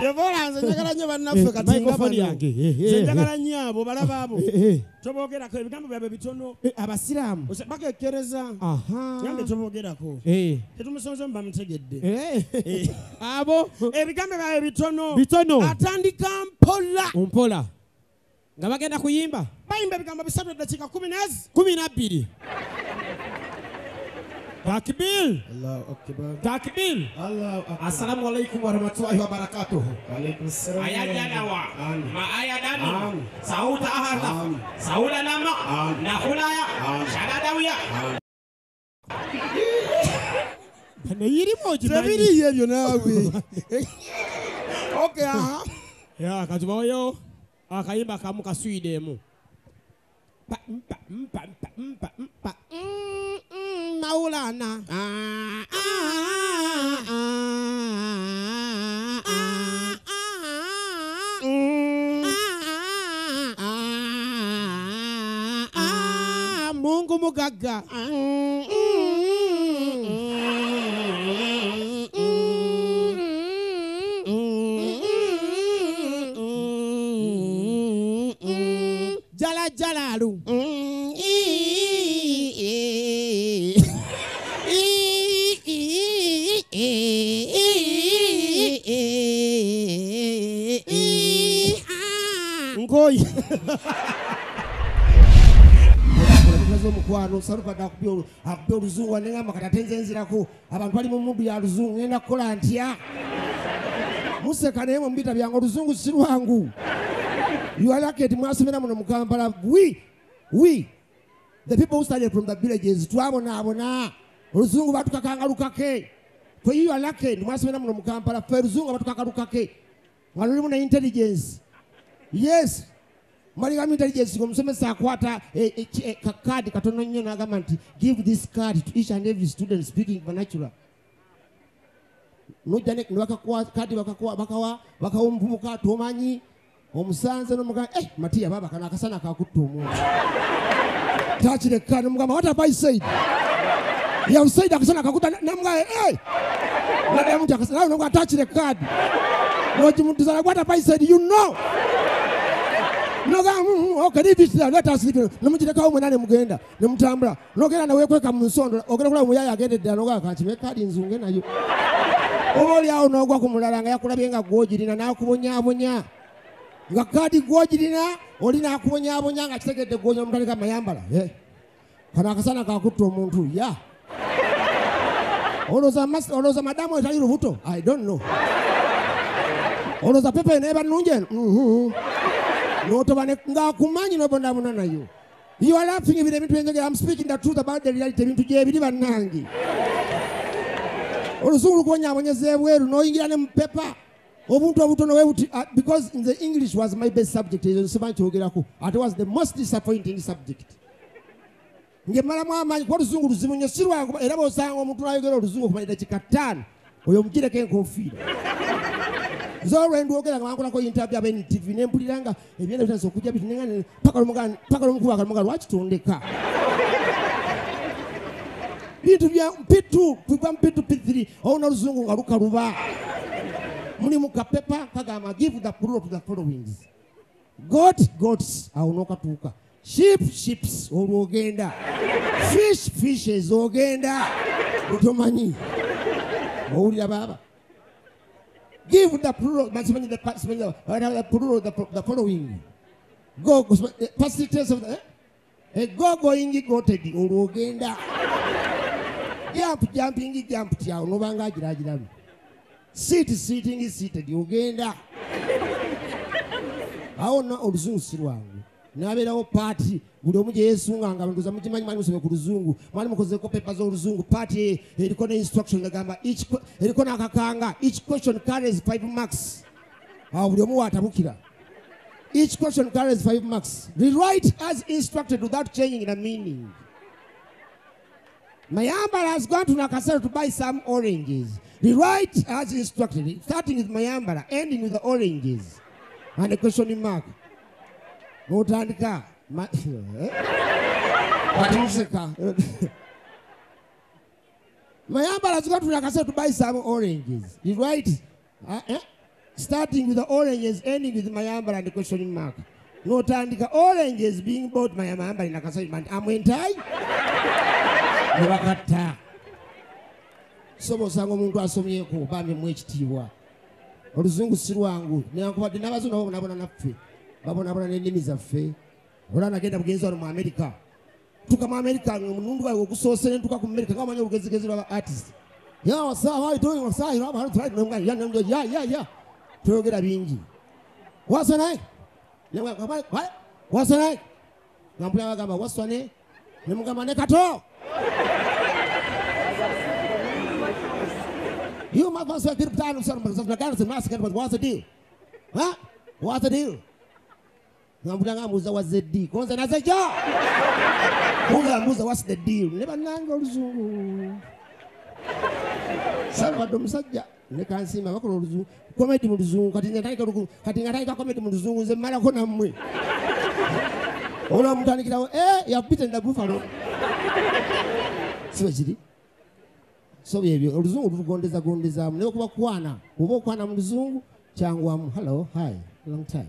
tebola nze njagala nnyo bannaffe Eh, katinga microphone bano. yange, eh, nze eh, njagala nnyo abo balaba abo. Tobogerako ebigambo byabwe bitono. Abasiraamu. Bakekkereza tobogerako. Eh, tetumusonze mu bamutegedde. Abo. Ebigambo byabwe bitono. Bitono. Atandika mpola. Mpola. Nga bagenda kuyimba? Bayimba ebigambo bisatu eddakiika kumi nezi kumi nabbiri Takbir. Allahu akbar. Takbir. Allahu akbar. Assalamualaikum warahmatullahi wabarakatuh. Waalaikumsalam. Aya jadawa. Ma aya dan. Sauta ahana. Saula nama. Na hulaya. Shada dawiya. Bana yiri moji. Tabiri yebyo nawe. Okay aha. Ya, ya. ya kajuba yo. Akaimba kamuka kamu mu. Pa mpa mpa mpa mpa. ga. jalajala lu. Ngoi. Omukwano salubadde akubye akubye oluzungu anengamba kati ate nze nzirako abantu bali mu mundu ya luzungu ngenda kukola ntya? Museka naye mumubita byange oluzungu si lwangu. Yualaketi mwasomera muno mukampala wi wi the people who started from the villages twabonaabona. Oluzungu batukakanga lukake fe yualaketi mwasomera muno mukampala fe oluzungu batukaka lukake nga lulimu intelligence. Yes mwaligamu intelligence omusomesa akwata eh, eh, eh, kakaadi katono nnyo n'agamba nti give this card to each and every student speaking vernacular nojja kadi bakawa omuvubuka tomanyi omusanze nomugamba eh matiya baba kana akasana kakutta omuntu takireka nomugamba what have i said? Yausaid akasana kakutta namugamba eh nadamu nti akasana nomugamba takire kadi. Nogimutizana what have i said? You know noga okay leave it there. Let us leave it. Nomugirekawo mwena nemugenda nemutambula. Nogenda newekweka mu nsondo ogenda kulaba muyaya agendedde nogaa kanti mekadi nzunge nayo. Oba oliawo nogwa ku mulala nga yakulabye nga gwogirina nakubonyabonya. Nga kadi gwogirina oli nakubonyabonya nga kitegedde gwonya omutaleka mayambala. Eh, kano akasana kakutta omuntu ya. Olowooza madamu etali lubuto? I don't know. Olowooza pepe neba nungi eno? Mhm. Notoba ng'akumanyi nobonabona nayo you are laughing ebiro ebintu byenjogera i'm speaking the truth about the reality. Ebintu gyebiri bannange. Olusungu lukonyabonyeza ebweru noyingira ne mupepa obuntu obutono webuti uh, because the english was my best subject ezo nsimanyi kyogerako. Ate was the most disappointing subject. Nge malamu amaanyi kuba olusungu luzibu nnyo si lwangu era bwosanga omuntu nayogera oluzungu okumanya dakika ttaano oyo omugireko enkofiira nze olwendwogera nga bankolako interview aba ntv nempulira nga ebyenda bitandisa okujja bitinenga paka lomukuba akalomuga lwakitondeka bintu bya mpitu tugwa mpitu p3 oluna oluzungu nga lukaluba mulimu kapepa kagamba give the plural to the followings. Got gots awo nokatuuka. Ship ships olwogenda. Fish fishes ogenda otomanyi owulira baaba give the plural but the simanyi the- whatever the plural the, following. Go go past tense of the eh? a go going goted olwogenda jump jumping jump kyawo nobanga agiragiramu sit sitting seated ogenda awo na oluzungu si lwangu nabeerawo paati buli omu gye yeesunganga ndoza mukimanyi mwali musome ku luzungu. Mwali mukozeko pepa z'oluzungu paati eriko ne instruction agamba each que- eriko n'akakanga each question carries five marks. Awo buli omu waatabukira each question carries five marks. Rewrite as instructed without changing the meaning. Mayambala has gone to Nakasero to buy some oranges. Rewrite as instructed, starting with Mayambala, ending with the oranges. And a question mark. Notandika. Ma-? Watuseka. mayambala zikatulira kase tubayisaamu oranges is right uh, eh? starting with the oranges ending with mayambala and questioning mark notandika oranges being bought mayambala in akasaimani amwentai nebakatta soba osanga omuntu asomyeko bamyemu ekitiibwa oluzungu si lwangu newankubadde n'abazungu nabo bonabona naffe babona babonabona n'ennimi zaffe ola nagenda mugenzi wano mu amerika tuka mu amerika munundu bwawe ogusoose nentuka ku amerika nga manyi olugezigezi lwaba artist yawasaawaitowasaayaya tweyogera bingi wasanaye wasanaye nga mpulira bagamba wasane ne mugamba ne kato You must have been down some of the guys and mask what's the deal? Huh? What's the deal? Ngambula ngamuza wa ZD. Kwanza naza ja. Kwanza ngamuza what's the deal? Neba nanga oluzungu. Salvador musajja ne kansima bakola oluzungu. Komedi mu luzungu. Kati kati ngatandika komedi mu luzungu nze mmalako nammwe. Olwa mutandikirawo eh yapita nda buffalo sibe kiri? So byebyo oluzungu tulugondeza gondezaamu naye okuba kwana oba okwana mu luzungu kyangwamu hello hi. Long time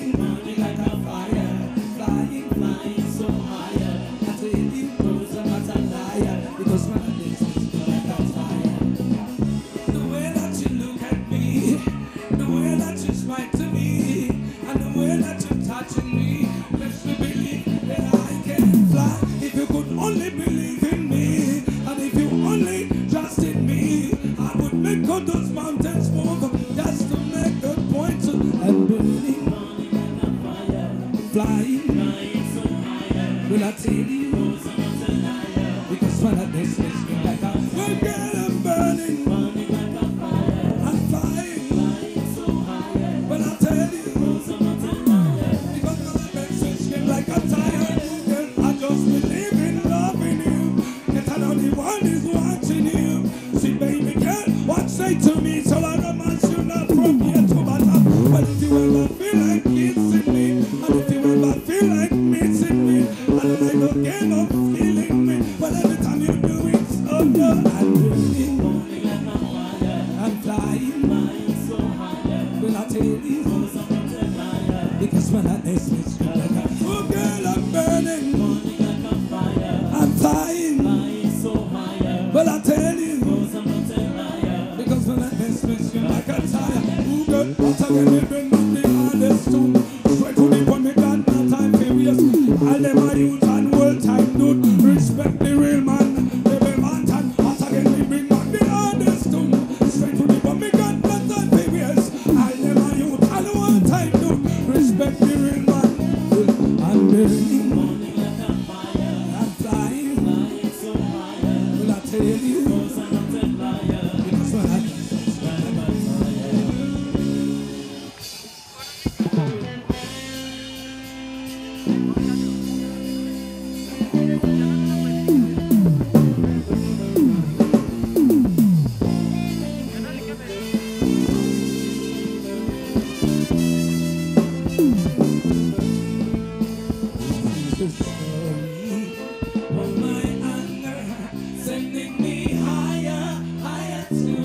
that me, that I can fly. If you could only believe in me, and if you only trust in me, I would make all those mountains move just to make the point. I'm burning, flying, will I tell you? Because I this me like a well, girl, I'm burning. One is watching you. See, baby girl, what say to me? So I romance you not from here to bottom. But if you ever feel like kissing me, and if you ever feel like missing me, I don't no feeling me, but every time you do it, oh no, I'm burning. I'm flying. Flying so high. Will I tell you? Because when I like a oh girl, I'm burning. Deus. That's